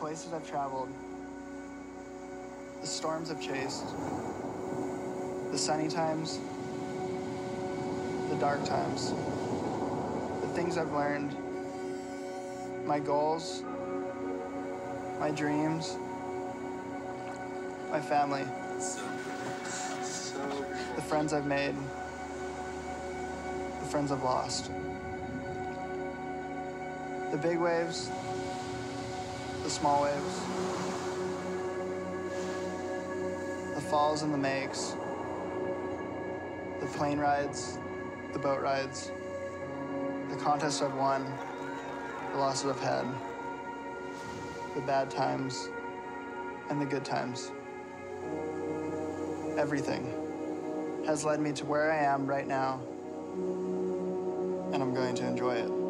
places I've traveled, the storms I've chased, the sunny times, the dark times, the things I've learned, my goals, my dreams, my family, the friends I've made, the friends I've lost. The big waves, the small waves, the falls and the makes, the plane rides, the boat rides, the contests I've won, the losses I've had, the bad times, and the good times. Everything has led me to where I am right now, and I'm going to enjoy it.